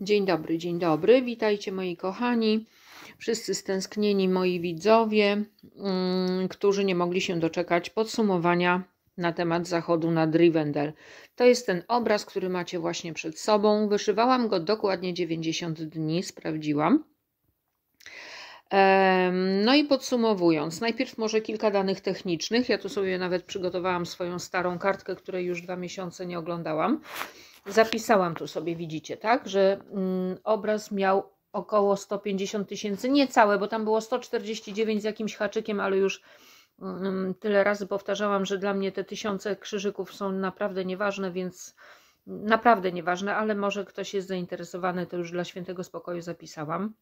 Dzień dobry, dzień dobry. Witajcie moi kochani, wszyscy stęsknieni moi widzowie, mm, którzy nie mogli się doczekać podsumowania na temat zachodu nad Rivendell. To jest ten obraz, który macie właśnie przed sobą. Wyszywałam go dokładnie 90 dni, sprawdziłam. No i podsumowując, najpierw może kilka danych technicznych. Ja tu sobie nawet przygotowałam swoją starą kartkę, której już dwa miesiące nie oglądałam. Zapisałam tu sobie, widzicie, tak, że mm, obraz miał około 150 tysięcy, nie całe, bo tam było 149 z jakimś haczykiem, ale już mm, tyle razy powtarzałam, że dla mnie te tysiące krzyżyków są naprawdę nieważne, więc naprawdę nieważne, ale może ktoś jest zainteresowany, to już dla świętego spokoju zapisałam.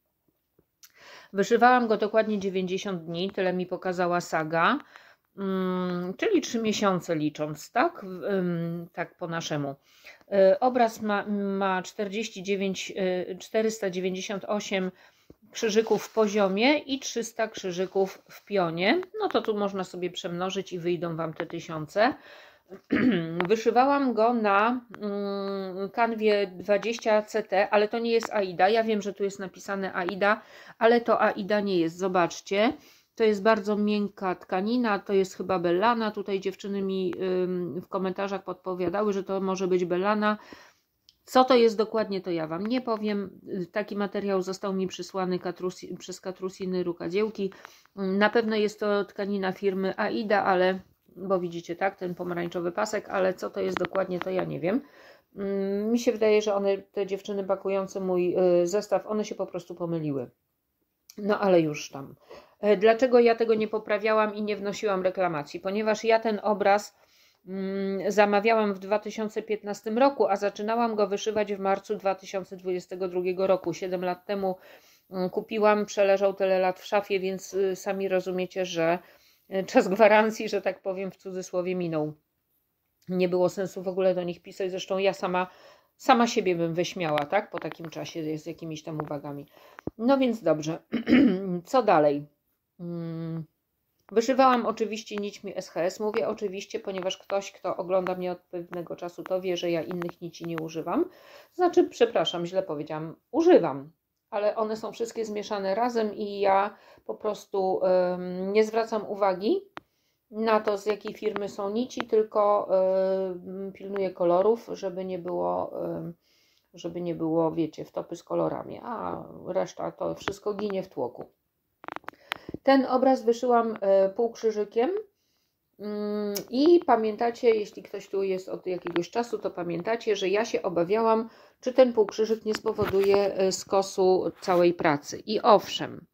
Wyszywałam go dokładnie 90 dni, tyle mi pokazała saga, mm, czyli 3 miesiące licząc, tak? Tak po naszemu. Y, obraz ma, ma 49, 498 krzyżyków w poziomie i 300 krzyżyków w pionie. No to tu można sobie przemnożyć i wyjdą Wam te tysiące. Wyszywałam go na mm, kanwie 20 CT, ale to nie jest AIDA. Ja wiem, że tu jest napisane AIDA, ale to AIDA nie jest. Zobaczcie. To jest bardzo miękka tkanina, to jest chyba Bellana. Tutaj dziewczyny mi w komentarzach podpowiadały, że to może być Bellana. Co to jest dokładnie, to ja Wam nie powiem. Taki materiał został mi przysłany Katrusi, przez Katrusiny Rukadziełki. Na pewno jest to tkanina firmy AIDA, ale bo widzicie, tak, ten pomarańczowy pasek, ale co to jest dokładnie, to ja nie wiem. Mm, mi się wydaje, że one, te dziewczyny pakujące mój y, zestaw, one się po prostu pomyliły. No ale już tam. E, dlaczego ja tego nie poprawiałam i nie wnosiłam reklamacji? Ponieważ ja ten obraz mm, zamawiałam w 2015 roku, a zaczynałam go wyszywać w marcu 2022 roku. 7 lat temu mm, kupiłam, przeleżał tyle lat w szafie, więc y, sami rozumiecie, że y, czas gwarancji, że tak powiem, w cudzysłowie minął. Nie było sensu w ogóle do nich pisać. Zresztą ja sama sama siebie bym wyśmiała, tak? Po takim czasie z jakimiś tam uwagami. No więc dobrze. Co dalej? Hmm. Wyszywałam oczywiście nićmi SHS. Mówię oczywiście, ponieważ ktoś, kto ogląda mnie od pewnego czasu, to wie, że ja innych nici nie używam. Znaczy, przepraszam, źle powiedziałam, używam, ale one są wszystkie zmieszane razem i ja po prostu nie zwracam uwagi na to, z jakiej firmy są nici, tylko pilnuję kolorów, żeby nie było, żeby nie było, wiecie, wtopy z kolorami, a reszta to wszystko ginie w tłoku. Ten obraz wyszyłam y, półkrzyżykiem mm, i pamiętacie, jeśli ktoś tu jest od jakiegoś czasu, to pamiętacie, że ja się obawiałam, czy ten półkrzyżyk nie spowoduje skosu całej pracy. I owszem,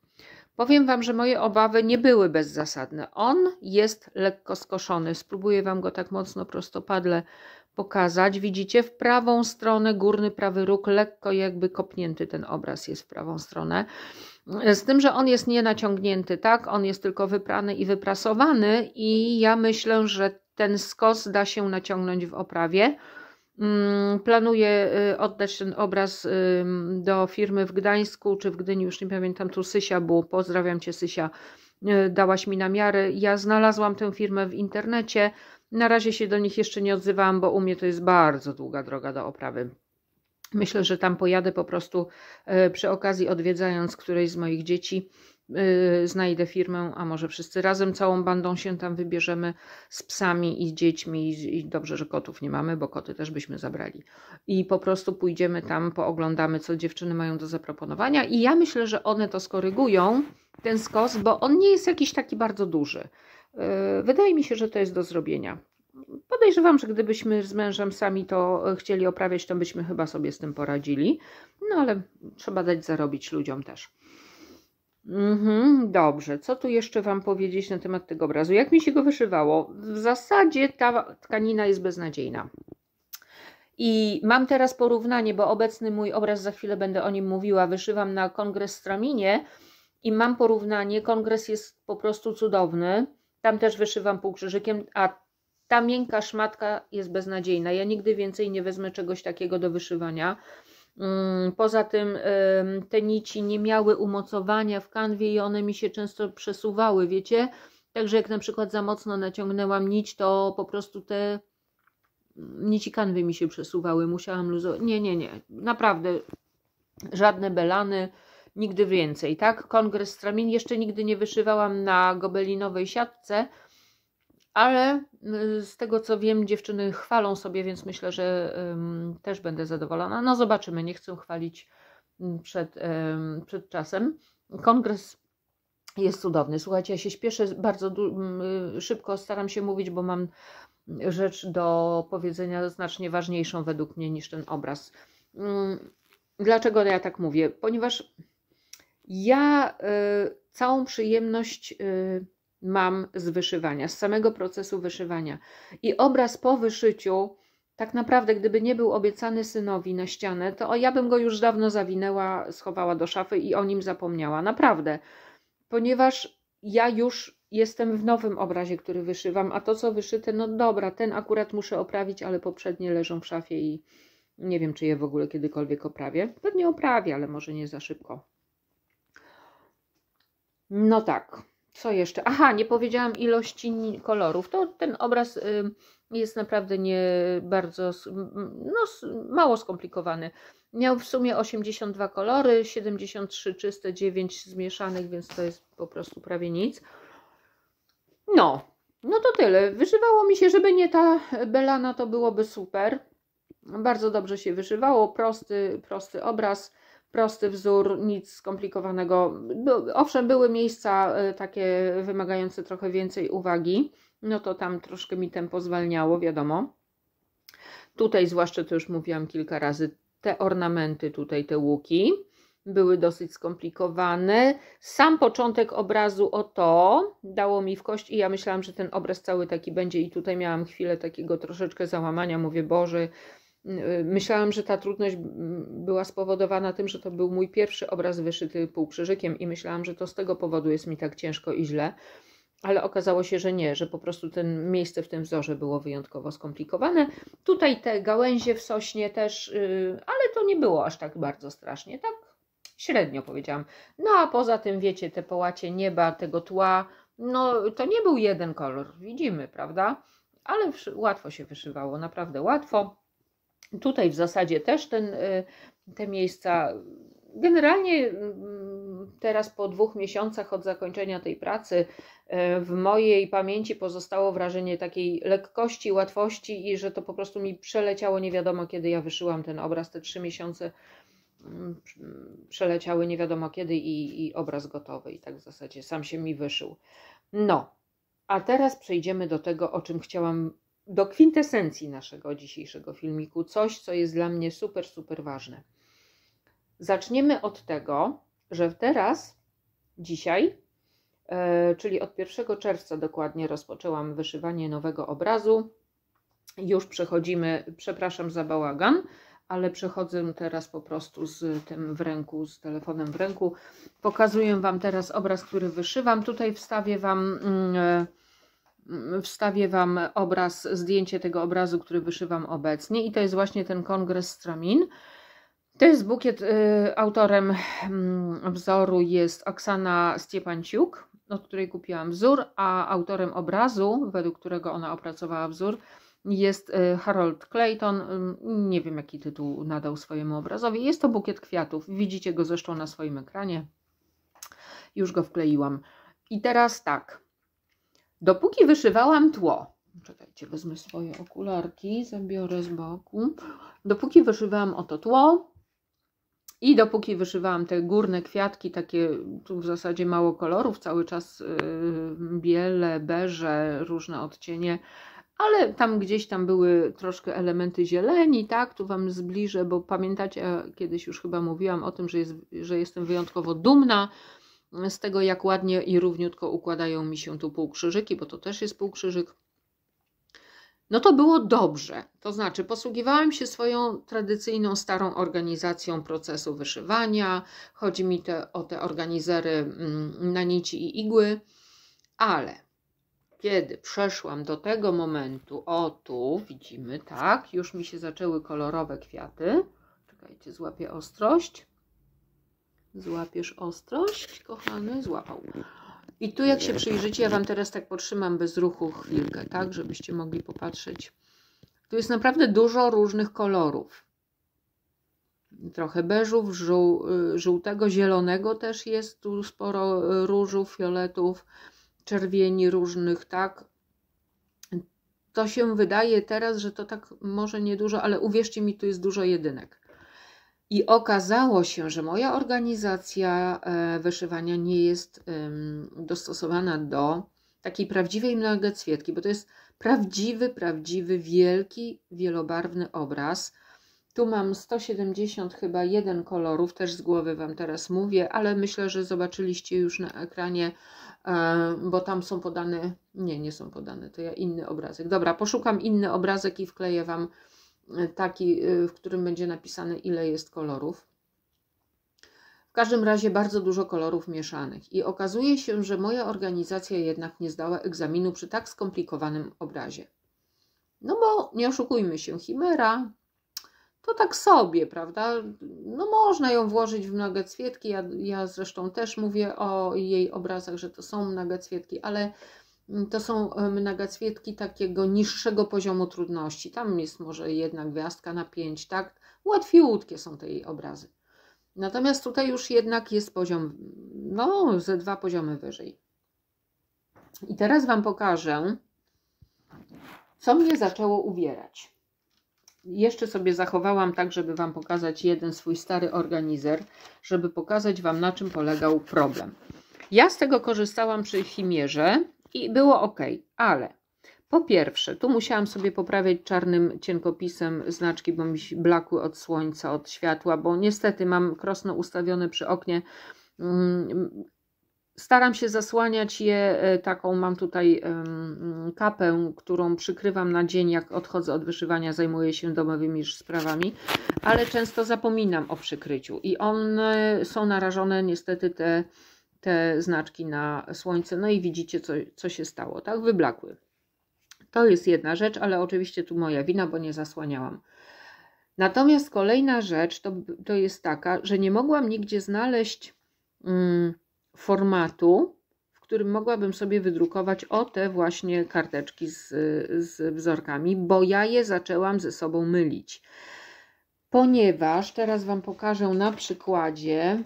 Powiem Wam, że moje obawy nie były bezzasadne. On jest lekko skoszony. Spróbuję Wam go tak mocno prostopadle pokazać. Widzicie, w prawą stronę górny prawy róg, lekko jakby kopnięty ten obraz jest w prawą stronę. Z tym, że on jest nie naciągnięty, tak? On jest tylko wyprany i wyprasowany i ja myślę, że ten skos da się naciągnąć w oprawie. Mm, planuję y, oddać ten obraz do firmy w Gdańsku czy w Gdyni, już nie pamiętam, tu Sysia było. Pozdrawiam Cię Sysia, dałaś mi na miarę. Ja znalazłam tę firmę w internecie. Na razie się do nich jeszcze nie odzywałam, bo u mnie to jest bardzo długa droga do oprawy. Myślę, że tam pojadę po prostu y, przy okazji odwiedzając którejś z moich dzieci Y, znajdę firmę, a może wszyscy razem całą bandą się tam wybierzemy z psami i z dziećmi i dobrze, że kotów nie mamy, bo koty też byśmy zabrali. I po prostu pójdziemy tam, pooglądamy, co dziewczyny mają do zaproponowania i ja myślę, że one to skorygują, ten skos, bo on nie jest jakiś taki bardzo duży. Y, wydaje mi się, że to jest do zrobienia. Podejrzewam, że gdybyśmy z mężem sami to chcieli oprawiać, to byśmy chyba sobie z tym poradzili. No ale trzeba dać zarobić ludziom też. Mhm, dobrze, co tu jeszcze Wam powiedzieć na temat tego obrazu? Jak mi się go wyszywało? W zasadzie ta tkanina jest beznadziejna. I mam teraz porównanie, bo obecny mój obraz, za chwilę będę o nim mówiła, wyszywam na kongres Straminie i mam porównanie. Kongres jest po prostu cudowny. Tam też wyszywam półkrzyżykiem, a ta miękka szmatka jest beznadziejna. Ja nigdy więcej nie wezmę czegoś takiego do wyszywania. Mm, poza tym te nici nie miały umocowania w kanwie i one mi się często przesuwały, wiecie? Także jak na przykład za mocno naciągnęłam nić, to po prostu te nici kanwy mi się przesuwały, musiałam luzować. Nie, nie, nie, naprawdę żadne belany, nigdy więcej, tak? Kongres Stramin jeszcze nigdy nie wyszywałam na gobelinowej siatce, ale y, z tego co wiem, dziewczyny chwalą sobie, więc myślę, że też będę zadowolona. No zobaczymy, nie chcę chwalić mm, przed, przed czasem. Kongres jest cudowny. Słuchajcie, ja się śpieszę bardzo y, szybko, staram się mówić, bo mam rzecz do powiedzenia znacznie ważniejszą według mnie niż ten obraz. Mm, dlaczego ja tak mówię? Ponieważ ja y, całą przyjemność y, mam z wyszywania, z samego procesu wyszywania. I obraz po wyszyciu, tak naprawdę, gdyby nie był obiecany synowi na ścianę, to ja bym go już dawno zawinęła, schowała do szafy i o nim zapomniała. Naprawdę. Ponieważ ja już jestem w nowym obrazie, który wyszywam, a to, co wyszyte, no dobra, ten akurat muszę oprawić, ale poprzednie leżą w szafie i nie wiem, czy je w ogóle kiedykolwiek oprawię. Pewnie oprawię, ale może nie za szybko. No tak. Co jeszcze? Aha, nie powiedziałam ilości kolorów. To ten obraz jest naprawdę nie bardzo, no, mało skomplikowany. Miał w sumie 82 kolory, 73 czyste, 9 zmieszanych, więc to jest po prostu prawie nic. No, no to tyle. Wyszywało mi się, żeby nie ta Belana, to byłoby super. Bardzo dobrze się wyszywało, prosty, prosty obraz prosty wzór, nic skomplikowanego. Owszem, były miejsca e, takie wymagające trochę więcej uwagi, no to tam troszkę mi tempo zwalniało, wiadomo. Tutaj, zwłaszcza to już mówiłam kilka razy, te ornamenty, tutaj te łuki były dosyć skomplikowane. Sam początek obrazu o to dało mi w kość i ja myślałam, że ten obraz cały taki będzie i tutaj miałam chwilę takiego troszeczkę załamania. Mówię, Boże, Y, myślałam, że ta trudność była spowodowana tym, że to był mój pierwszy obraz wyszyty półkrzyżykiem i myślałam, że to z tego powodu jest mi tak ciężko i źle. Ale okazało się, że nie, że po prostu ten miejsce w tym wzorze było wyjątkowo skomplikowane. Tutaj te gałęzie w sośnie też, y, ale to nie było aż tak bardzo strasznie, tak średnio powiedziałam. No a poza tym, wiecie, te połacie nieba, tego tła, no to nie był jeden kolor, widzimy, prawda? Ale łatwo się wyszywało, naprawdę łatwo. Tutaj w zasadzie też ten, y, te miejsca. Generalnie mm, teraz po dwóch miesiącach od zakończenia tej pracy y, w mojej pamięci pozostało wrażenie takiej lekkości, łatwości i że to po prostu mi przeleciało nie wiadomo kiedy ja wyszyłam ten obraz. Te trzy miesiące mm, przeleciały nie wiadomo kiedy i, i obraz gotowy i tak w zasadzie sam się mi wyszył. No, a teraz przejdziemy do tego, o czym chciałam do kwintesencji naszego dzisiejszego filmiku, coś, co jest dla mnie super, super ważne. Zaczniemy od tego, że teraz, dzisiaj, e, czyli od 1 czerwca dokładnie rozpoczęłam wyszywanie nowego obrazu. Już przechodzimy, przepraszam za bałagan, ale przechodzę teraz po prostu z tym w ręku, z telefonem w ręku. Pokazuję Wam teraz obraz, który wyszywam. Tutaj wstawię Wam. Yy, wstawię Wam obraz, zdjęcie tego obrazu, który wyszywam obecnie i to jest właśnie ten kongres Stramin. To jest bukiet, y, autorem mm, wzoru jest Oksana Stiepanciuk, od której kupiłam wzór, a autorem obrazu, według którego ona opracowała wzór, jest y, Harold Clayton. Nie wiem, jaki tytuł nadał swojemu obrazowi. Jest to bukiet kwiatów. Widzicie go zresztą na swoim ekranie. Już go wkleiłam. I teraz tak. Dopóki wyszywałam tło, czekajcie, wezmę swoje okularki, zabiorę z boku. Dopóki wyszywałam oto tło i dopóki wyszywałam te górne kwiatki, takie tu w zasadzie mało kolorów, cały czas yy, biele, beże, różne odcienie, ale tam gdzieś tam były troszkę elementy zieleni, tak, tu Wam zbliżę, bo pamiętacie, kiedyś już chyba mówiłam o tym, że, jest, że jestem wyjątkowo dumna z tego, jak ładnie i równiutko układają mi się tu półkrzyżyki, bo to też jest półkrzyżyk. No to było dobrze. To znaczy, posługiwałam się swoją tradycyjną, starą organizacją procesu wyszywania. Chodzi mi te, o te organizery mm, na nici i igły, ale kiedy przeszłam do tego momentu, o tu widzimy, tak, już mi się zaczęły kolorowe kwiaty. Czekajcie, złapię ostrość. Złapiesz ostrość, kochany? Złapał. I tu jak się przyjrzycie, ja Wam teraz tak potrzymam bez ruchu chwilkę, tak, żebyście mogli popatrzeć. Tu jest naprawdę dużo różnych kolorów. trochę beżów, żół, żółtego, zielonego też jest tu sporo różów, fioletów, czerwieni różnych, tak? To się wydaje teraz, że to tak może niedużo, ale uwierzcie mi, tu jest dużo jedynek. I okazało się, że moja organizacja e, wyszywania nie jest dostosowana do takiej prawdziwej mnogocwietki, bo to jest prawdziwy, prawdziwy, wielki, wielobarwny obraz. Tu mam 170 chyba jeden kolorów, też z głowy Wam teraz mówię, ale myślę, że zobaczyliście już na ekranie, e, bo tam są podane, nie, nie są podane, to ja inny obrazek. Dobra, poszukam inny obrazek i wkleję Wam taki, y, w którym będzie napisane ile jest kolorów. W każdym razie bardzo dużo kolorów mieszanych i okazuje się, że moja organizacja jednak nie zdała egzaminu przy tak skomplikowanym obrazie. No bo nie oszukujmy się, chimera to tak sobie, prawda? No można ją włożyć w mnogocwietki, ja, ja zresztą też mówię o jej obrazach, że to są mnogocwietki, ale to są mnogocwietki takiego niższego poziomu trudności. Tam jest może jedna gwiazdka na pięć, tak? Łatwiutkie są te jej obrazy. Natomiast tutaj już jednak jest poziom, no, ze dwa poziomy wyżej. I teraz Wam pokażę, co mnie zaczęło uwierać. Jeszcze sobie zachowałam tak, żeby Wam pokazać jeden swój stary organizer, żeby pokazać Wam, na czym polegał problem. Ja z tego korzystałam przy chimierze i było ok, ale po pierwsze, tu musiałam sobie poprawiać czarnym cienkopisem znaczki, bo mi blakły od słońca, od światła, bo niestety mam krosno ustawione przy oknie. Mm, staram się zasłaniać je e, taką, mam tutaj kapę, którą przykrywam na dzień, jak odchodzę od wyszywania, zajmuję się domowymi sprawami, ale często zapominam o przykryciu i one są narażone niestety te te znaczki na słońce. No i widzicie, co, co się stało, tak? Wyblakły. To jest jedna rzecz, ale oczywiście tu moja wina, bo nie zasłaniałam. Natomiast kolejna rzecz to, to jest taka, że nie mogłam nigdzie znaleźć mm, formatu, w którym mogłabym sobie wydrukować o te właśnie karteczki z, z wzorkami, bo ja je zaczęłam ze sobą mylić. Ponieważ teraz Wam pokażę na przykładzie,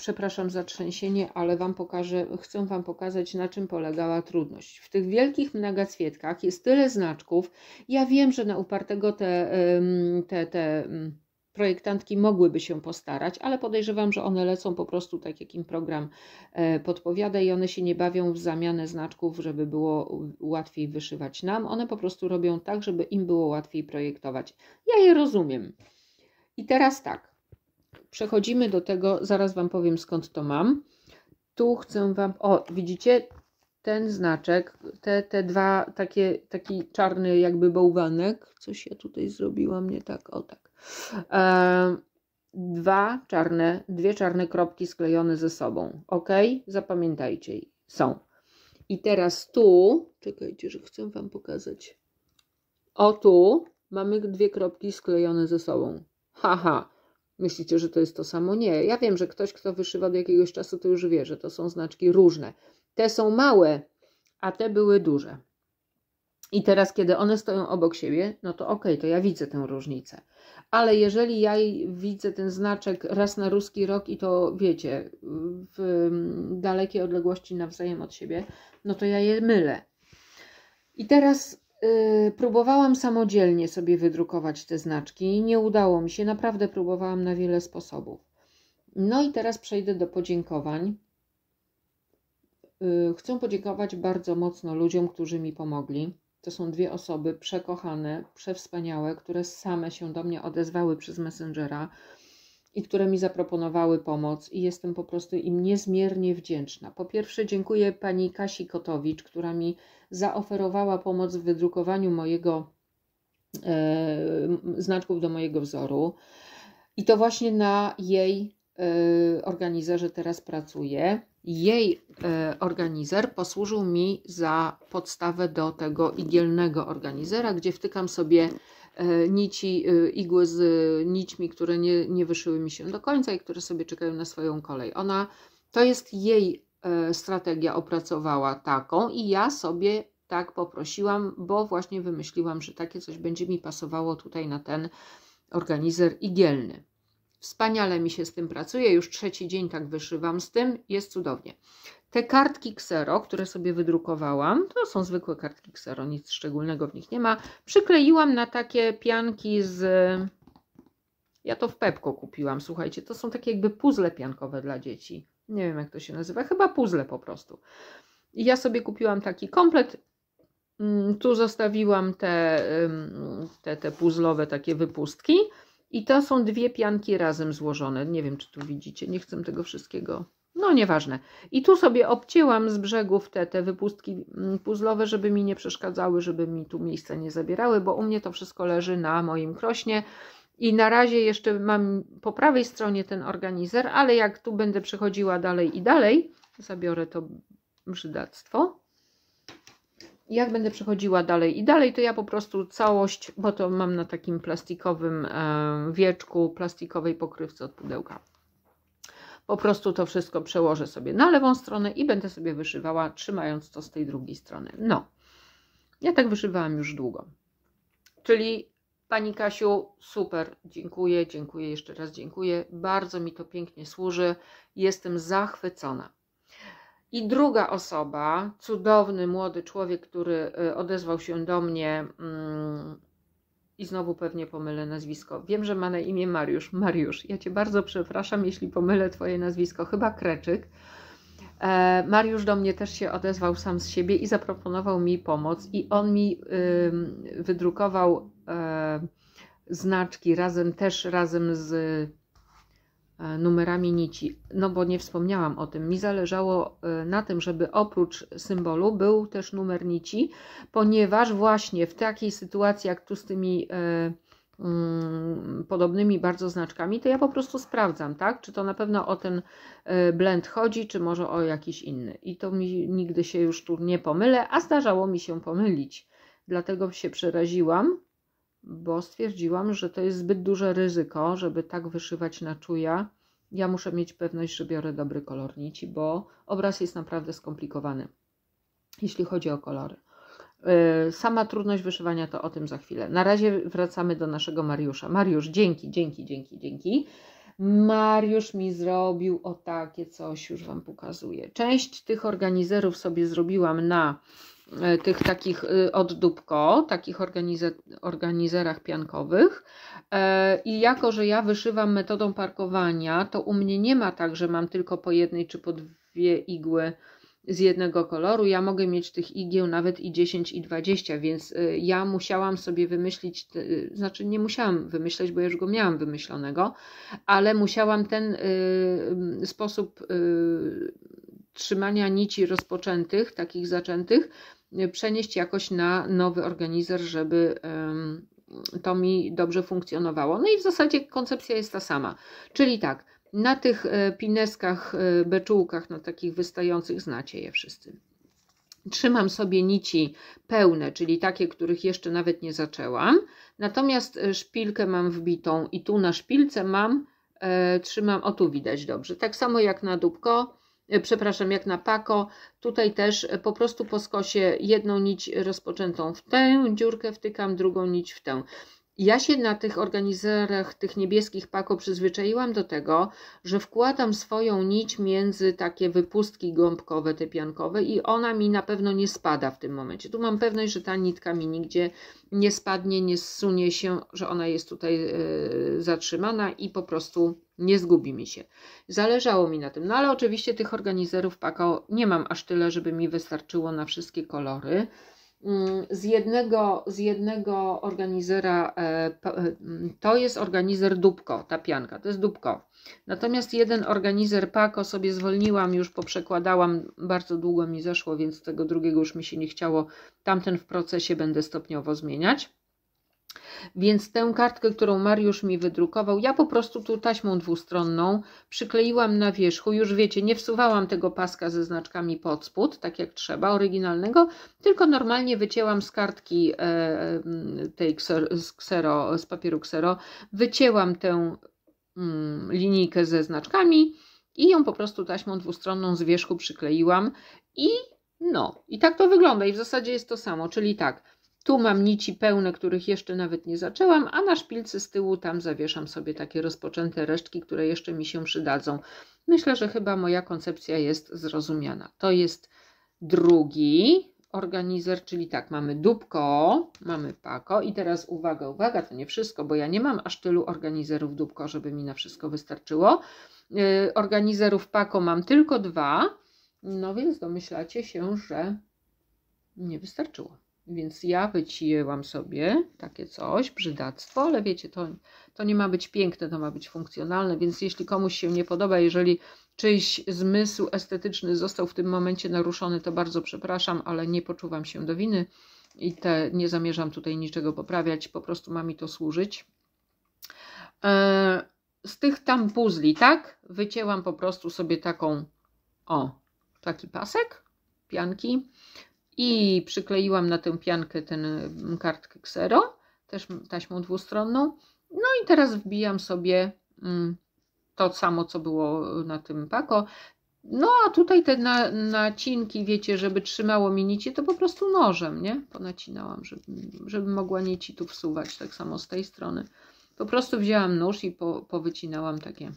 przepraszam za trzęsienie, ale wam pokażę, chcę Wam pokazać, na czym polegała trudność. W tych wielkich mnogocwietkach jest tyle znaczków. Ja wiem, że na upartego te, te, te projektantki mogłyby się postarać, ale podejrzewam, że one lecą po prostu tak, jak im program e, podpowiada i one się nie bawią w zamianę znaczków, żeby było łatwiej wyszywać nam. One po prostu robią tak, żeby im było łatwiej projektować. Ja je rozumiem. I teraz tak przechodzimy do tego, zaraz Wam powiem skąd to mam. Tu chcę Wam, o widzicie ten znaczek, te, te dwa, takie, taki czarny jakby bałwanek, coś ja tutaj zrobiłam nie tak, o tak. E, dwa czarne, dwie czarne kropki sklejone ze sobą, ok? Zapamiętajcie, są. I teraz tu, czekajcie, że chcę Wam pokazać. O tu mamy dwie kropki sklejone ze sobą. Haha. Myślicie, że to jest to samo? Nie. Ja wiem, że ktoś, kto wyszywa od jakiegoś czasu, to już wie, że to są znaczki różne. Te są małe, a te były duże. I teraz, kiedy one stoją obok siebie, no to ok, to ja widzę tę różnicę. Ale jeżeli ja widzę ten znaczek raz na ruski rok i to wiecie, w dalekiej odległości nawzajem od siebie, no to ja je mylę. I teraz Yy, próbowałam samodzielnie sobie wydrukować te znaczki. Nie udało mi się, naprawdę próbowałam na wiele sposobów. No i teraz przejdę do podziękowań. Yy, chcę podziękować bardzo mocno ludziom, którzy mi pomogli. To są dwie osoby przekochane, przewspaniałe, które same się do mnie odezwały przez Messengera i które mi zaproponowały pomoc i jestem po prostu im niezmiernie wdzięczna. Po pierwsze dziękuję pani Kasi Kotowicz, która mi zaoferowała pomoc w wydrukowaniu mojego e, znaczków do mojego wzoru i to właśnie na jej e, organizerze teraz pracuję. Jej e, organizer posłużył mi za podstawę do tego igielnego organizera, gdzie wtykam sobie nici, e, igły z nićmi, które nie, nie wyszyły mi się do końca i które sobie czekają na swoją kolej. Ona, to jest jej e, strategia opracowała taką i ja sobie tak poprosiłam, bo właśnie wymyśliłam, że takie coś będzie mi pasowało tutaj na ten organizer igielny. Wspaniale mi się z tym pracuje, już trzeci dzień tak wyszywam z tym, jest cudownie. Te kartki ksero, które sobie wydrukowałam, to są zwykłe kartki ksero, nic szczególnego w nich nie ma. Przykleiłam na takie pianki z... Ja to w Pepko kupiłam, słuchajcie, to są takie jakby puzzle piankowe dla dzieci. Nie wiem jak to się nazywa, chyba puzzle po prostu. I ja sobie kupiłam taki komplet. Mm, tu zostawiłam te, te, te puzzlowe takie wypustki. I to są dwie pianki razem złożone. Nie wiem, czy tu widzicie, nie chcę tego wszystkiego no nieważne. I tu sobie obcięłam z brzegów te, te wypustki mm, puzzlowe, żeby mi nie przeszkadzały, żeby mi tu miejsca nie zabierały, bo u mnie to wszystko leży na moim krośnie. I na razie jeszcze mam po prawej stronie ten organizer, ale jak tu będę przechodziła dalej i dalej, zabiorę to brzydactwo. Jak będę przechodziła dalej i dalej, to ja po prostu całość, bo to mam na takim plastikowym e, wieczku, plastikowej pokrywce od pudełka po prostu to wszystko przełożę sobie na lewą stronę i będę sobie wyszywała, trzymając to z tej drugiej strony. No, ja tak wyszywałam już długo. Czyli Pani Kasiu, super, dziękuję, dziękuję, jeszcze raz dziękuję. Bardzo mi to pięknie służy. Jestem zachwycona. I druga osoba, cudowny młody człowiek, który y, odezwał się do mnie mm, i znowu pewnie pomylę nazwisko. Wiem, że ma na imię Mariusz. Mariusz, ja Cię bardzo przepraszam, jeśli pomylę Twoje nazwisko. Chyba Kreczyk. E, Mariusz do mnie też się odezwał sam z siebie i zaproponował mi pomoc. I on mi y, wydrukował y, znaczki razem, też razem z numerami nici. No bo nie wspomniałam o tym. Mi zależało e, na tym, żeby oprócz symbolu był też numer nici, ponieważ właśnie w takiej sytuacji, jak tu z tymi e, mm, podobnymi bardzo znaczkami, to ja po prostu sprawdzam, tak? Czy to na pewno o ten blend chodzi, czy może o jakiś inny. I to mi nigdy się już tu nie pomylę, a zdarzało mi się pomylić. Dlatego się przeraziłam, bo stwierdziłam, że to jest zbyt duże ryzyko, żeby tak wyszywać na czuja. Ja muszę mieć pewność, że biorę dobry kolor nici, bo obraz jest naprawdę skomplikowany, jeśli chodzi o kolory. Y, sama trudność wyszywania to o tym za chwilę. Na razie wracamy do naszego Mariusza. Mariusz, dzięki, dzięki, dzięki, dzięki. Mariusz mi zrobił o takie coś, już Wam pokazuję. Część tych organizerów sobie zrobiłam na E, tych takich y, od dupko, takich organizer, organizerach piankowych. E, I jako, że ja wyszywam metodą parkowania, to u mnie nie ma tak, że mam tylko po jednej czy po dwie igły z jednego koloru. Ja mogę mieć tych igieł nawet i 10 i 20, więc y, ja musiałam sobie wymyślić, y, znaczy nie musiałam wymyśleć, bo już go miałam wymyślonego, ale musiałam ten sposób trzymania nici rozpoczętych, takich zaczętych, przenieść jakoś na nowy organizer, żeby to mi dobrze funkcjonowało. No i w zasadzie koncepcja jest ta sama. Czyli tak, na tych e, pineskach, e, beczułkach, na takich wystających, znacie je wszyscy. Trzymam sobie nici pełne, czyli takie, których jeszcze nawet nie zaczęłam. Natomiast e, szpilkę mam wbitą i tu na szpilce mam, e, trzymam, o tu widać dobrze. Tak samo jak na dupko, E, przepraszam, jak na pako, tutaj też e, po prostu po skosie jedną nić rozpoczętą w tę dziurkę wtykam, drugą nić w tę. Ja się na tych organizerach, tych niebieskich pako przyzwyczaiłam do tego, że wkładam swoją nić między takie wypustki gąbkowe, te piankowe i ona mi na pewno nie spada w tym momencie. Tu mam pewność, że ta nitka mi nigdzie nie spadnie, nie zsunie się, że ona jest tutaj yy, zatrzymana i po prostu nie zgubi mi się. Zależało mi na tym, no ale oczywiście tych organizerów pako nie mam aż tyle, żeby mi wystarczyło na wszystkie kolory. Mm, z jednego, z jednego organizera, e, e, to jest organizer dupko, ta pianka, to jest dupko. Natomiast jeden organizer pako sobie zwolniłam, już poprzekładałam, bardzo długo mi zeszło, więc tego drugiego już mi się nie chciało. Tamten w procesie będę stopniowo zmieniać. Więc tę kartkę, którą Mariusz mi wydrukował, ja po prostu tu taśmą dwustronną przykleiłam na wierzchu. Już wiecie, nie wsuwałam tego paska ze znaczkami pod spód, tak jak trzeba, oryginalnego, tylko normalnie wycięłam z kartki e, tej z, ksero, z papieru ksero, wycięłam tę mm, linijkę ze znaczkami i ją po prostu taśmą dwustronną z wierzchu przykleiłam i no, i tak to wygląda i w zasadzie jest to samo, czyli tak, Tu mam nici pełne, których jeszcze nawet nie zaczęłam, a na szpilce z tyłu tam zawieszam sobie takie rozpoczęte resztki, które jeszcze mi się przydadzą. Myślę, że chyba moja koncepcja jest zrozumiana. To jest drugi organizer, czyli tak, mamy dupko, mamy pako i teraz uwaga, uwaga, to nie wszystko, bo ja nie mam aż tylu organizerów dupko, żeby mi na wszystko wystarczyło. Yy, organizerów pako mam tylko dwa, no więc domyślacie się, że nie wystarczyło. Więc ja wycięłam sobie takie coś, brzydactwo, ale wiecie, to, to nie ma być piękne, to ma być funkcjonalne, więc jeśli komuś się nie podoba, jeżeli czyjś zmysł estetyczny został w tym momencie naruszony, to bardzo przepraszam, ale nie poczuwam się do winy i te, nie zamierzam tutaj niczego poprawiać, po prostu ma mi to służyć. E, z tych tam puzli, tak, wycięłam po prostu sobie taką, o, taki pasek, pianki i przykleiłam na tę piankę tę kartkę ksero, też taśmą dwustronną. No i teraz wbijam sobie mm, to samo, co było na tym pako. No a tutaj te na, nacinki, wiecie, żeby trzymało mi nici, to po prostu nożem, nie? Ponacinałam, żeby, żeby mogła nici tu wsuwać, tak samo z tej strony. Po prostu wzięłam nóż i po, powycinałam takie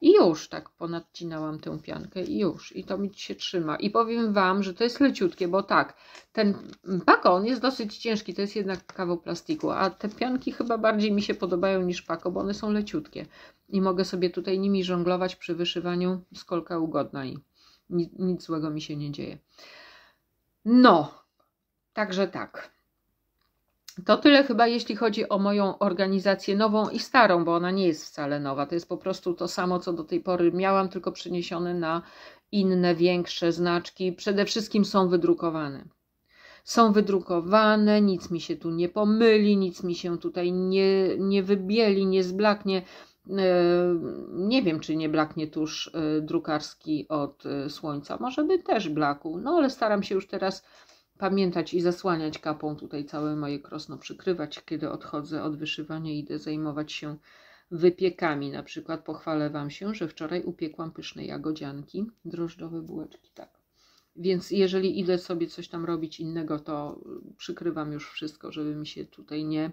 i już tak ponadcinałam tę piankę i już. I to mi się trzyma. I powiem Wam, że to jest leciutkie, bo tak, ten pakon jest dosyć ciężki, to jest jednak kawał plastiku, a te pianki chyba bardziej mi się podobają niż pako, bo one są leciutkie. I mogę sobie tutaj nimi żonglować przy wyszywaniu skolka ugodna i nic, nic złego mi się nie dzieje. No, także tak. To tyle chyba, jeśli chodzi o moją organizację nową i starą, bo ona nie jest wcale nowa. To jest po prostu to samo, co do tej pory miałam, tylko przeniesione na inne, większe znaczki. Przede wszystkim są wydrukowane. Są wydrukowane, nic mi się tu nie pomyli, nic mi się tutaj nie, nie wybieli, nie zblaknie. E, nie wiem, czy nie blaknie tuż e, drukarski od e, słońca. Może by też blakł, no ale staram się już teraz pamiętać i zasłaniać kapą tutaj całe moje krosno, przykrywać, kiedy odchodzę od wyszywania i idę zajmować się wypiekami. Na przykład pochwalę Wam się, że wczoraj upiekłam pyszne jagodzianki, drożdżowe bułeczki, tak. Więc jeżeli idę sobie coś tam robić innego, to przykrywam już wszystko, żeby mi się tutaj nie,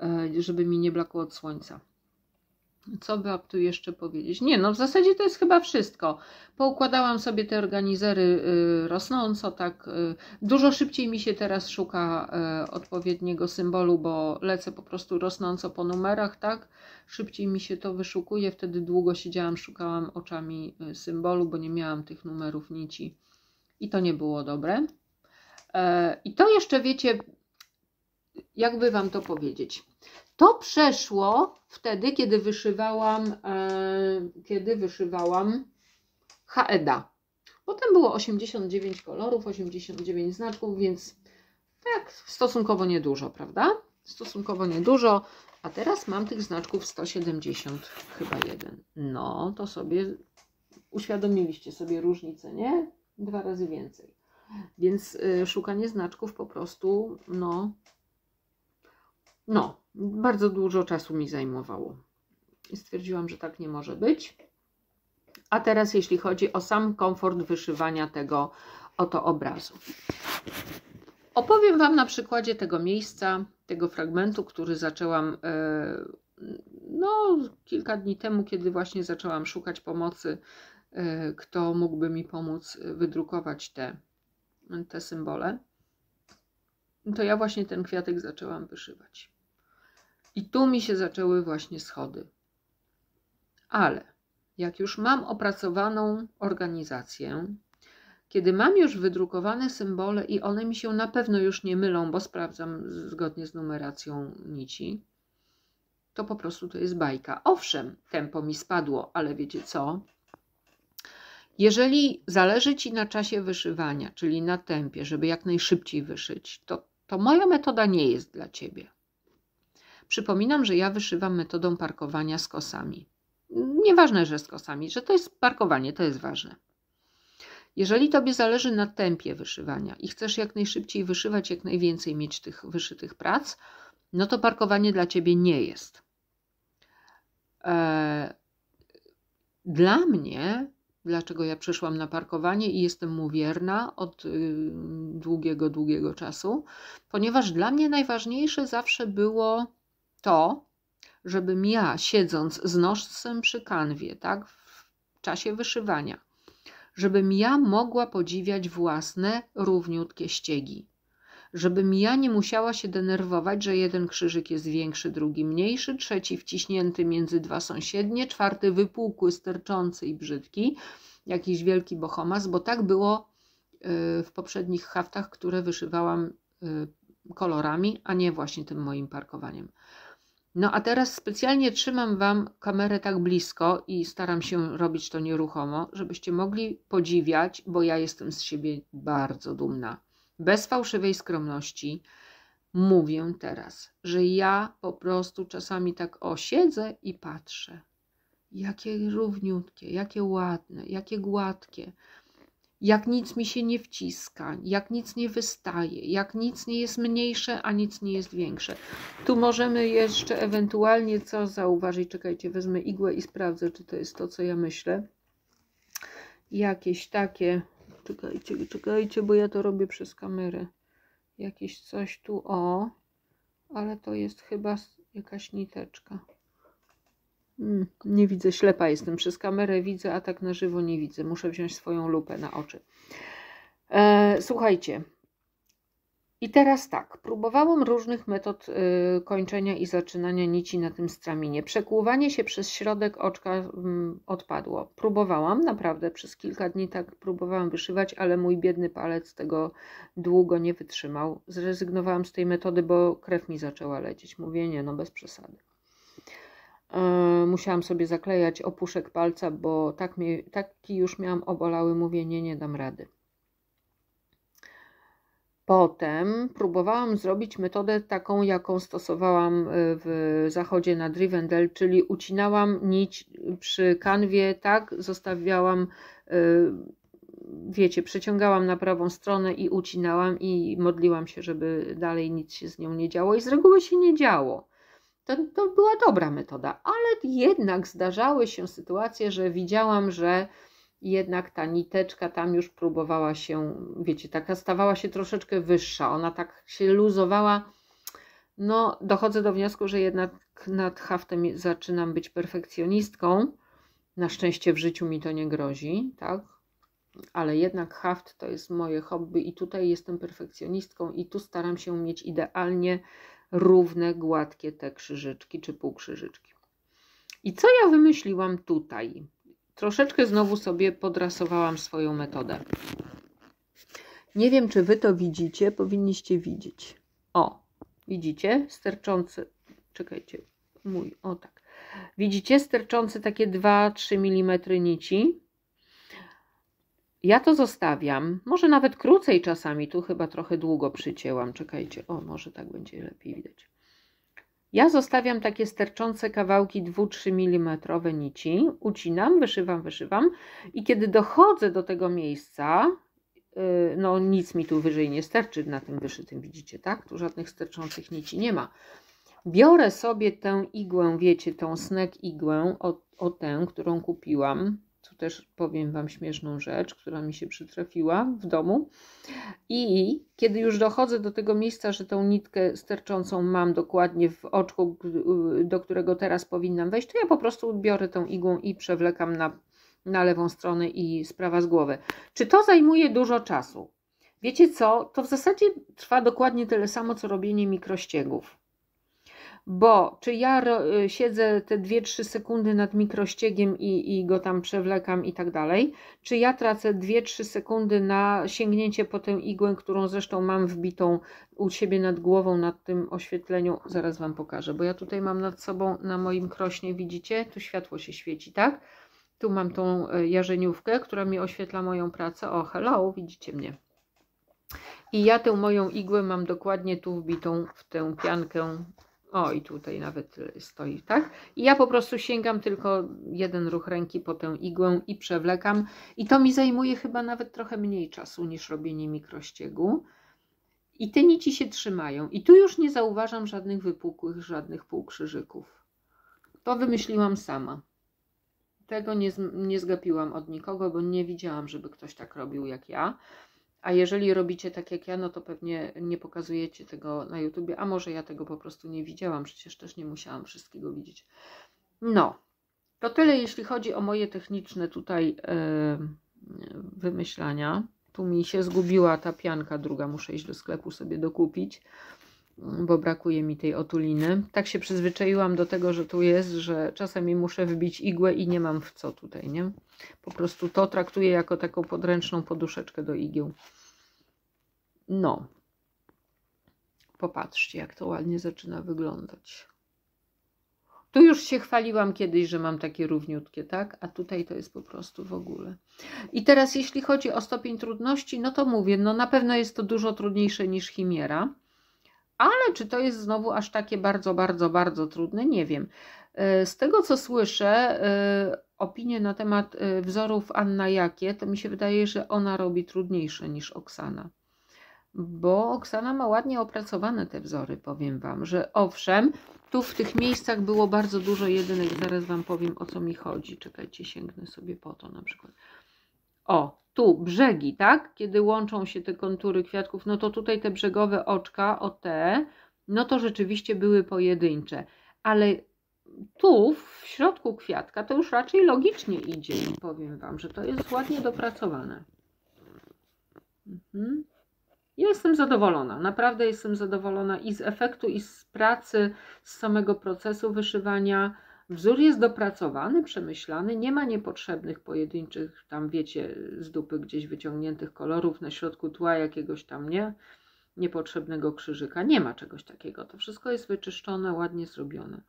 e, żeby mi nie blakło od słońca. Co by tu jeszcze powiedzieć? Nie, no w zasadzie to jest chyba wszystko. Poukładałam sobie te organizery y, rosnąco, tak. Y, dużo szybciej mi się teraz szuka y, odpowiedniego symbolu, bo lecę po prostu rosnąco po numerach, tak. Szybciej mi się to wyszukuje. Wtedy długo siedziałam, szukałam oczami symbolu, bo nie miałam tych numerów nici. I to nie było dobre. E, I to jeszcze wiecie, jakby Wam to powiedzieć. To przeszło wtedy, kiedy wyszywałam, e, kiedy wyszywałam Haeda. Potem było 89 kolorów, 89 znaczków, więc tak stosunkowo niedużo, prawda? Stosunkowo niedużo, a teraz mam tych znaczków 170, chyba jeden. No, to sobie uświadomiliście sobie różnicę, nie? Dwa razy więcej. Więc y, szukanie znaczków po prostu, no, no, bardzo dużo czasu mi zajmowało. I stwierdziłam, że tak nie może być. A teraz jeśli chodzi o sam komfort wyszywania tego oto obrazu. Opowiem Wam na przykładzie tego miejsca, tego fragmentu, który zaczęłam e, no, kilka dni temu, kiedy właśnie zaczęłam szukać pomocy, e, kto mógłby mi pomóc wydrukować te, te symbole. To ja właśnie ten kwiatek zaczęłam wyszywać. I tu mi się zaczęły właśnie schody. Ale jak już mam opracowaną organizację, kiedy mam już wydrukowane symbole i one mi się na pewno już nie mylą, bo sprawdzam zgodnie z numeracją nici, to po prostu to jest bajka. Owszem, tempo mi spadło, ale wiecie co? Jeżeli zależy Ci na czasie wyszywania, czyli na tempie, żeby jak najszybciej wyszyć, to, to moja metoda nie jest dla Ciebie. Przypominam, że ja wyszywam metodą parkowania z kosami. Nieważne, że z kosami, że to jest parkowanie, to jest ważne. Jeżeli Tobie zależy na tempie wyszywania i chcesz jak najszybciej wyszywać, jak najwięcej mieć tych wyszytych prac, no to parkowanie dla Ciebie nie jest. Eee, dla mnie dlaczego ja przyszłam na parkowanie i jestem mu wierna od y, długiego, długiego czasu, ponieważ dla mnie najważniejsze zawsze było to, żebym ja, siedząc z nosem przy kanwie, tak, w czasie wyszywania, żebym ja mogła podziwiać własne równiutkie ściegi. Żebym ja nie musiała się denerwować, że jeden krzyżyk jest większy, drugi mniejszy, trzeci wciśnięty między dwa sąsiednie, czwarty wypukły, sterczący i brzydki, jakiś wielki bohomas, bo tak było y, w poprzednich haftach, które wyszywałam y, kolorami, a nie właśnie tym moim parkowaniem. No a teraz specjalnie trzymam Wam kamerę tak blisko i staram się robić to nieruchomo, żebyście mogli podziwiać, bo ja jestem z siebie bardzo dumna. Bez fałszywej skromności mówię teraz, że ja po prostu czasami tak osiedzę i patrzę. Jakie równiutkie, jakie ładne, jakie gładkie jak nic mi się nie wciska, jak nic nie wystaje, jak nic nie jest mniejsze, a nic nie jest większe. Tu możemy jeszcze ewentualnie co zauważyć. Czekajcie, wezmę igłę i sprawdzę, czy to jest to, co ja myślę. Jakieś takie, czekajcie, czekajcie, bo ja to robię przez kamerę. Jakieś coś tu, o, ale to jest chyba jakaś niteczka. Mm, nie widzę, ślepa jestem. Przez kamerę widzę, a tak na żywo nie widzę. Muszę wziąć swoją lupę na oczy. E, słuchajcie. I teraz tak, próbowałam różnych metod y, kończenia i zaczynania nici na tym straminie. Przekłuwanie się przez środek oczka y, odpadło. Próbowałam, naprawdę przez kilka dni tak próbowałam wyszywać, ale mój biedny palec tego długo nie wytrzymał. Zrezygnowałam z tej metody, bo krew mi zaczęła lecieć. Mówię, nie, no bez przesady. E, musiałam sobie zaklejać opuszek palca, bo tak mi, taki już miałam obolały, mówię, nie, nie dam rady. Potem próbowałam zrobić metodę taką, jaką stosowałam e, w zachodzie na Rivendell, czyli ucinałam nić przy kanwie, tak, zostawiałam, e, wiecie, przeciągałam na prawą stronę i ucinałam i modliłam się, żeby dalej nic się z nią nie działo. I z reguły się nie działo to, to była dobra metoda, ale jednak zdarzały się sytuacje, że widziałam, że jednak ta niteczka tam już próbowała się, wiecie, taka stawała się troszeczkę wyższa, ona tak się luzowała. No, dochodzę do wniosku, że jednak nad haftem zaczynam być perfekcjonistką. Na szczęście w życiu mi to nie grozi, tak? Ale jednak haft to jest moje hobby i tutaj jestem perfekcjonistką i tu staram się mieć idealnie równe, gładkie te krzyżyczki czy półkrzyżyczki. I co ja wymyśliłam tutaj? Troszeczkę znowu sobie podrasowałam swoją metodę. Nie wiem, czy wy to widzicie, powinniście widzieć. O, widzicie? Sterczący, czekajcie, mój, o tak. Widzicie? Sterczące takie 2-3 mm nici. Ja to zostawiam, może nawet krócej czasami, tu chyba trochę długo przycięłam, czekajcie, o może tak będzie lepiej widać. Ja zostawiam takie sterczące kawałki 2-3 mm nici, ucinam, wyszywam, wyszywam i kiedy dochodzę do tego miejsca, y, no nic mi tu wyżej nie sterczy na tym wyszytym, widzicie, tak? Tu żadnych sterczących nici nie ma. Biorę sobie tę igłę, wiecie, tą snek igłę, o, o tę, którą kupiłam, tu też powiem Wam śmieszną rzecz, która mi się przytrafiła w domu. I kiedy już dochodzę do tego miejsca, że tą nitkę sterczącą mam dokładnie w oczku, do którego teraz powinnam wejść, to ja po prostu biorę tą igłą i przewlekam na, na lewą stronę i sprawa z głowy. Czy to zajmuje dużo czasu? Wiecie co? To w zasadzie trwa dokładnie tyle samo, co robienie mikrościegów bo czy ja y, siedzę te 2-3 sekundy nad mikrościegiem i, i go tam przewlekam i tak dalej, czy ja tracę 2-3 sekundy na sięgnięcie po tę igłę, którą zresztą mam wbitą u siebie nad głową, nad tym oświetleniu, zaraz Wam pokażę, bo ja tutaj mam nad sobą na moim krośnie, widzicie, tu światło się świeci, tak? Tu mam tą y, jarzeniówkę, która mi oświetla moją pracę. O, hello, widzicie mnie. I ja tę moją igłę mam dokładnie tu wbitą w tę piankę o, i tutaj nawet stoi, tak? I ja po prostu sięgam tylko jeden ruch ręki po tę igłę i przewlekam. I to mi zajmuje chyba nawet trochę mniej czasu niż robienie mikrościegu. I te nici się trzymają. I tu już nie zauważam żadnych wypukłych, żadnych półkrzyżyków. To wymyśliłam sama. tego nie, nie zgapiłam od nikogo, bo nie widziałam, żeby ktoś tak robił jak ja. A jeżeli robicie tak jak ja, no to pewnie nie pokazujecie tego na YouTubie, a może ja tego po prostu nie widziałam, przecież też nie musiałam wszystkiego widzieć. No, to tyle jeśli chodzi o moje techniczne tutaj yy, wymyślania. Tu mi się zgubiła ta pianka druga, muszę iść do sklepu sobie dokupić bo brakuje mi tej otuliny. Tak się przyzwyczaiłam do tego, że tu jest, że czasami muszę wbić igłę i nie mam w co tutaj, nie? Po prostu to traktuję jako taką podręczną poduszeczkę do igieł. No. Popatrzcie, jak to ładnie zaczyna wyglądać. Tu już się chwaliłam kiedyś, że mam takie równiutkie, tak? A tutaj to jest po prostu w ogóle. I teraz jeśli chodzi o stopień trudności, no to mówię, no na pewno jest to dużo trudniejsze niż chimiera. Ale czy to jest znowu aż takie bardzo, bardzo, bardzo trudne? Nie wiem. E, z tego co słyszę, e, opinie na temat e, wzorów Anna Jakie, to mi się wydaje, że ona robi trudniejsze niż Oksana. Bo Oksana ma ładnie opracowane te wzory, powiem Wam, że owszem, tu w tych miejscach było bardzo dużo jedynek, zaraz Wam powiem o co mi chodzi. Czekajcie, sięgnę sobie po to na przykład. O, tu brzegi, tak? Kiedy łączą się te kontury kwiatków, no to tutaj te brzegowe oczka, o te, no to rzeczywiście były pojedyncze. Ale tu w środku kwiatka to już raczej logicznie idzie i powiem Wam, że to jest ładnie dopracowane. Mhm. Ja jestem zadowolona, naprawdę jestem zadowolona i z efektu, i z pracy, z samego procesu wyszywania. Wzór jest dopracowany, przemyślany, nie ma niepotrzebnych pojedynczych, tam wiecie, z dupy gdzieś wyciągniętych kolorów na środku tła jakiegoś tam, nie? Niepotrzebnego krzyżyka. Nie ma czegoś takiego. To wszystko jest wyczyszczone, ładnie zrobione.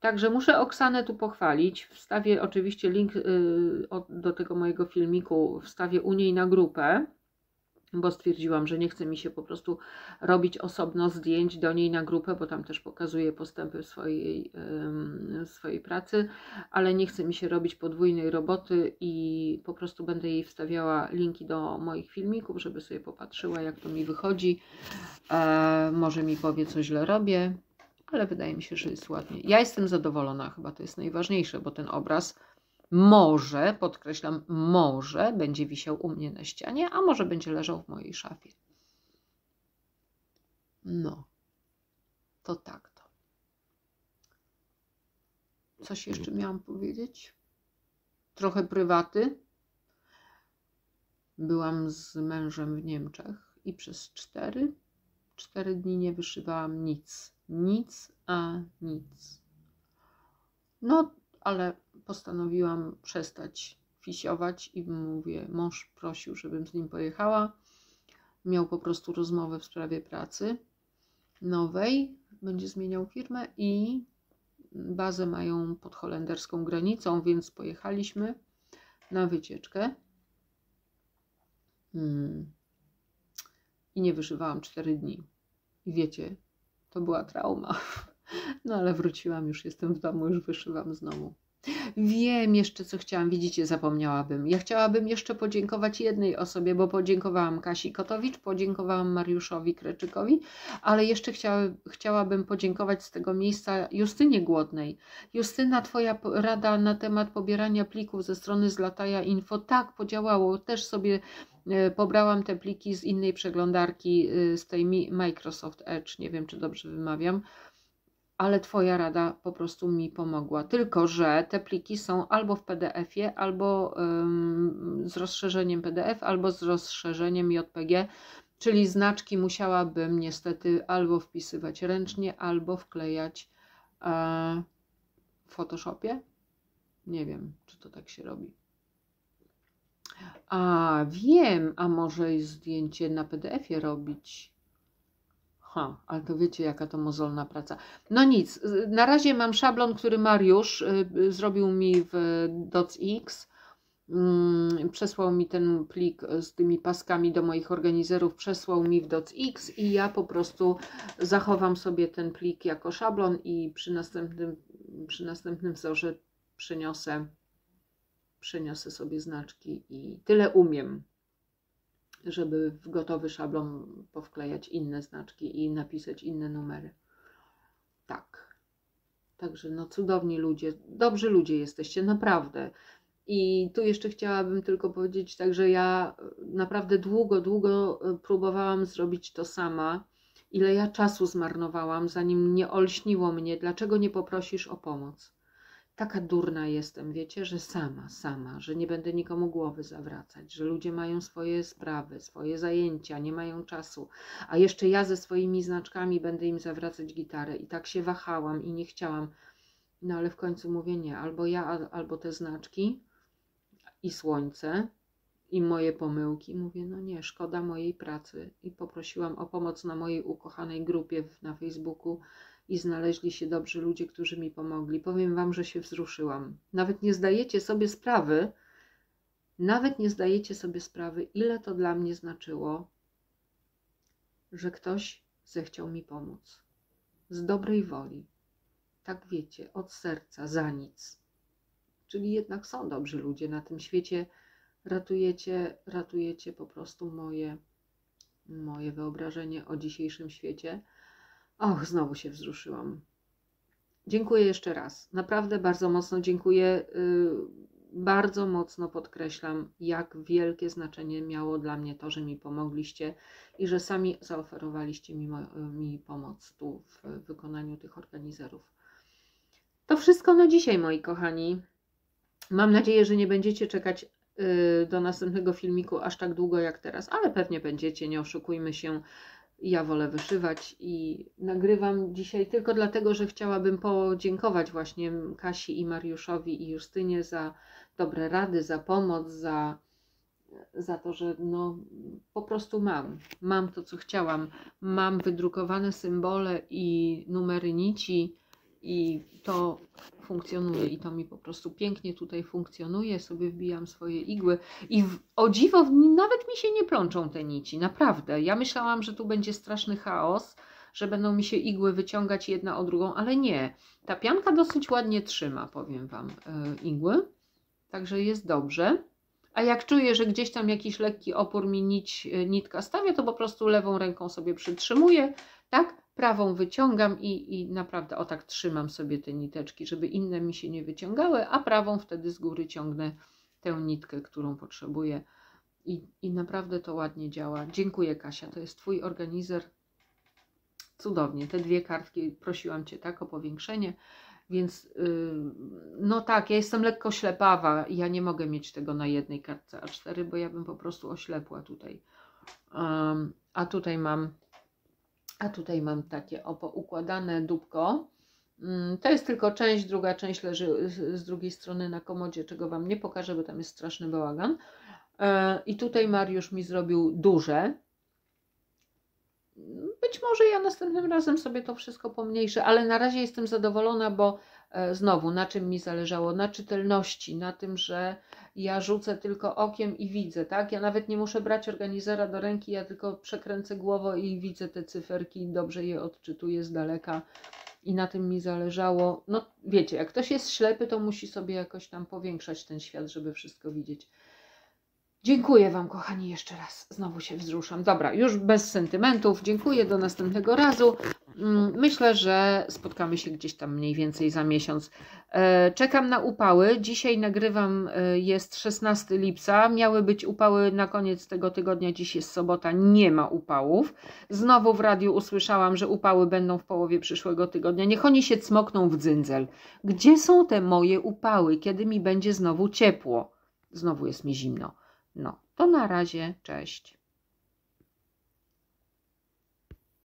Także muszę Oksanę tu pochwalić. Wstawię oczywiście link y, do tego mojego filmiku, wstawię u niej na grupę bo stwierdziłam, że nie chce mi się po prostu robić osobno zdjęć do niej na grupę, bo tam też pokazuję postępy swojej, swojej pracy, ale nie chce mi się robić podwójnej roboty i po prostu będę jej wstawiała linki do moich filmików, żeby sobie popatrzyła, jak to mi wychodzi. E, może mi powie, co źle robię, ale wydaje mi się, że jest ładnie. Ja jestem zadowolona, chyba to jest najważniejsze, bo ten obraz może, podkreślam, może będzie wisiał u mnie na ścianie, a może będzie leżał w mojej szafie. No, to tak to. Coś jeszcze miałam powiedzieć? Trochę prywaty. Byłam z mężem w Niemczech i przez cztery, cztery dni nie wyszywałam nic. Nic, a nic. No, ale postanowiłam przestać fisiować i mówię, mąż prosił, żebym z nim pojechała. Miał po prostu rozmowę w sprawie pracy nowej, będzie zmieniał firmę i bazę mają pod holenderską granicą, więc pojechaliśmy na wycieczkę. Hmm. I nie wyszywałam 4 dni. I wiecie, to była trauma. No ale wróciłam, już jestem w domu, już wyszywam znowu. Wiem jeszcze, co chciałam. Widzicie, zapomniałabym. Ja chciałabym jeszcze podziękować jednej osobie, bo podziękowałam Kasi Kotowicz, podziękowałam Mariuszowi Kreczykowi, ale jeszcze chciała, chciałabym podziękować z tego miejsca Justynie Głodnej. Justyna, Twoja rada na temat pobierania plików ze strony Zlataja Info tak podziałało. Też sobie e, pobrałam te pliki z innej przeglądarki, e, z tej Microsoft Edge, nie wiem, czy dobrze wymawiam ale Twoja rada po prostu mi pomogła. Tylko, że te pliki są albo w PDF-ie, albo ym, z rozszerzeniem PDF, albo z rozszerzeniem JPG, czyli znaczki musiałabym niestety albo wpisywać ręcznie, albo wklejać e, w Photoshopie. Nie wiem, czy to tak się robi. A wiem, a może zdjęcie na PDF-ie robić. Ha, ale to wiecie, jaka to mozolna praca. No nic, na razie mam szablon, który Mariusz y, y, zrobił mi w DOCX. Mm, przesłał mi ten plik z tymi paskami do moich organizerów, przesłał mi w DOCX i ja po prostu zachowam sobie ten plik jako szablon i przy następnym, przy następnym wzorze przeniosę, przeniosę sobie znaczki i tyle umiem żeby w gotowy szablon powklejać inne znaczki i napisać inne numery. Tak. Także no cudowni ludzie, dobrzy ludzie jesteście, naprawdę. I tu jeszcze chciałabym tylko powiedzieć, także ja naprawdę długo, długo e, próbowałam zrobić to sama. Ile ja czasu zmarnowałam, zanim nie olśniło mnie, dlaczego nie poprosisz o pomoc? Taka durna jestem, wiecie, że sama, sama, że nie będę nikomu głowy zawracać, że ludzie mają swoje sprawy, swoje zajęcia, nie mają czasu, a jeszcze ja ze swoimi znaczkami będę im zawracać gitarę. I tak się wahałam i nie chciałam. No ale w końcu mówię nie, albo ja, albo te znaczki i słońce i moje pomyłki. Mówię, no nie, szkoda mojej pracy. I poprosiłam o pomoc na mojej ukochanej grupie na Facebooku i znaleźli się dobrzy ludzie, którzy mi pomogli. Powiem Wam, że się wzruszyłam. Nawet nie zdajecie sobie sprawy, nawet nie zdajecie sobie sprawy, ile to dla mnie znaczyło, że ktoś zechciał mi pomóc. Z dobrej woli. Tak wiecie, od serca, za nic. Czyli jednak są dobrzy ludzie na tym świecie. Ratujecie, ratujecie po prostu moje, moje wyobrażenie o dzisiejszym świecie. Och, znowu się wzruszyłam. Dziękuję jeszcze raz. Naprawdę bardzo mocno dziękuję. Y, bardzo mocno podkreślam, jak wielkie znaczenie miało dla mnie to, że mi pomogliście i że sami zaoferowaliście mi, mi pomoc tu w wykonaniu tych organizerów. To wszystko na dzisiaj, moi kochani. Mam nadzieję, że nie będziecie czekać y, do następnego filmiku aż tak długo jak teraz, ale pewnie będziecie, nie oszukujmy się. Ja wolę wyszywać i nagrywam dzisiaj tylko dlatego, że chciałabym podziękować właśnie Kasi i Mariuszowi i Justynie za dobre rady, za pomoc, za, za to, że no, po prostu mam. Mam to, co chciałam. Mam wydrukowane symbole i numery nici i to funkcjonuje i to mi po prostu pięknie tutaj funkcjonuje, sobie wbijam swoje igły i w, o dziwo nawet mi się nie plączą te nici, naprawdę. Ja myślałam, że tu będzie straszny chaos, że będą mi się igły wyciągać jedna o drugą, ale nie. Ta pianka dosyć ładnie trzyma, powiem Wam, yy, igły, także jest dobrze. A jak czuję, że gdzieś tam jakiś lekki opór mi nić, e, nitka stawia, to po prostu lewą ręką sobie przytrzymuję, tak? Prawą wyciągam i, i naprawdę o tak trzymam sobie te niteczki, żeby inne mi się nie wyciągały, a prawą wtedy z góry ciągnę tę nitkę, którą potrzebuję. I, I naprawdę to ładnie działa. Dziękuję Kasia, to jest Twój organizer. Cudownie, te dwie kartki prosiłam Cię tak o powiększenie, więc yy, no tak, ja jestem lekko ślepawa i ja nie mogę mieć tego na jednej kartce A4, bo ja bym po prostu oślepła tutaj. Um, a tutaj mam a tutaj mam takie opo układane dubko. Mm, to jest tylko część, druga część leży z drugiej strony na komodzie, czego Wam nie pokażę, bo tam jest straszny bałagan. E, I tutaj Mariusz mi zrobił duże. Być może ja następnym razem sobie to wszystko pomniejszę, ale na razie jestem zadowolona, bo znowu, na czym mi zależało? Na czytelności, na tym, że ja rzucę tylko okiem i widzę, tak? Ja nawet nie muszę brać organizera do ręki, ja tylko przekręcę głową i widzę te cyferki, dobrze je odczytuję z daleka i na tym mi zależało. No wiecie, jak ktoś jest ślepy, to musi sobie jakoś tam powiększać ten świat, żeby wszystko widzieć. Dziękuję Wam, kochani, jeszcze raz. Znowu się wzruszam. Dobra, już bez sentymentów. Dziękuję, do następnego razu. Mm, myślę, że spotkamy się gdzieś tam mniej więcej za miesiąc. E, czekam na upały. Dzisiaj nagrywam, e, jest 16 lipca. Miały być upały na koniec tego tygodnia. Dziś jest sobota, nie ma upałów. Znowu w radiu usłyszałam, że upały będą w połowie przyszłego tygodnia. Niech oni się cmokną w dzyndzel. Gdzie są te moje upały? Kiedy mi będzie znowu ciepło? Znowu jest mi zimno. No, to na razie, cześć.